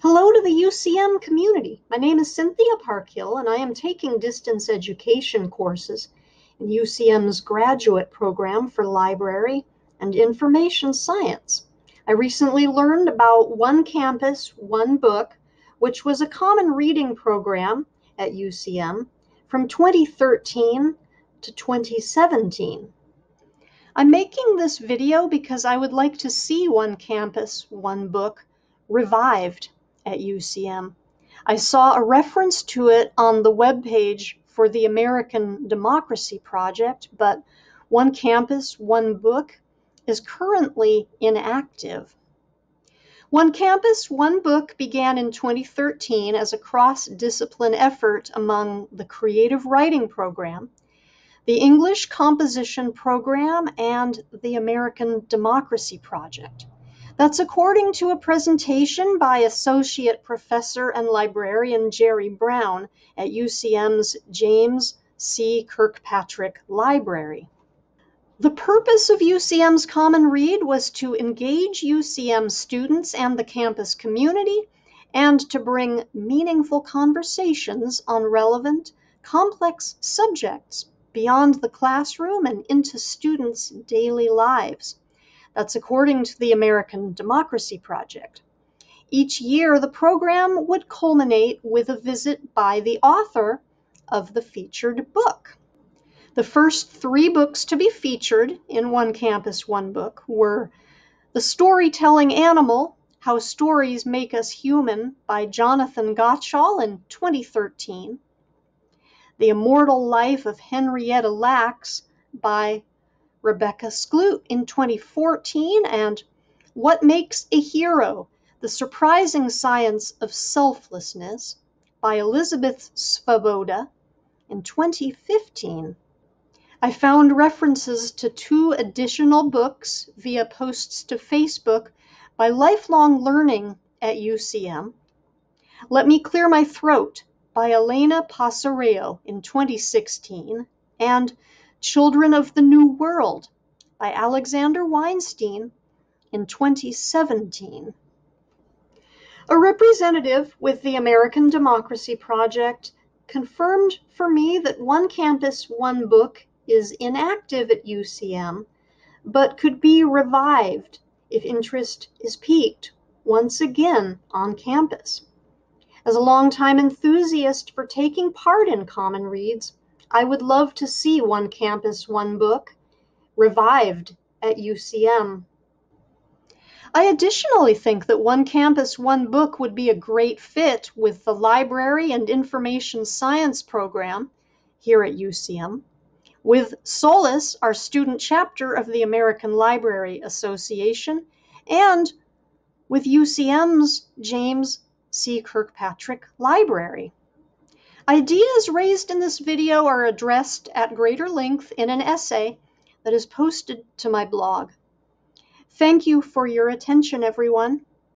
Hello to the UCM community. My name is Cynthia Parkhill, and I am taking distance education courses in UCM's graduate program for library and information science. I recently learned about One Campus, One Book, which was a common reading program at UCM from 2013 to 2017. I'm making this video because I would like to see One Campus, One Book revived at UCM. I saw a reference to it on the webpage for the American Democracy Project, but One Campus, One Book is currently inactive. One Campus, One Book began in 2013 as a cross discipline effort among the Creative Writing Program, the English Composition Program, and the American Democracy Project. That's according to a presentation by Associate Professor and Librarian Jerry Brown at UCM's James C. Kirkpatrick Library. The purpose of UCM's Common Read was to engage UCM students and the campus community and to bring meaningful conversations on relevant, complex subjects beyond the classroom and into students' daily lives. That's according to the American Democracy Project. Each year, the program would culminate with a visit by the author of the featured book. The first three books to be featured in One Campus, One Book were The Storytelling Animal How Stories Make Us Human by Jonathan Gottschall in 2013, The Immortal Life of Henrietta Lacks by Rebecca Skloot in 2014, and What Makes a Hero The Surprising Science of Selflessness by Elizabeth Svoboda in 2015. I found references to two additional books via posts to Facebook by Lifelong Learning at UCM. Let Me Clear My Throat by Elena Passarello in 2016 and Children of the New World by Alexander Weinstein in 2017. A representative with the American Democracy Project confirmed for me that One Campus, One Book is inactive at UCM, but could be revived if interest is piqued once again on campus. As a longtime enthusiast for taking part in Common Reads, I would love to see One Campus, One Book revived at UCM. I additionally think that One Campus, One Book would be a great fit with the Library and Information Science program here at UCM with SOLIS, our student chapter of the American Library Association, and with UCM's James C. Kirkpatrick Library. Ideas raised in this video are addressed at greater length in an essay that is posted to my blog. Thank you for your attention, everyone.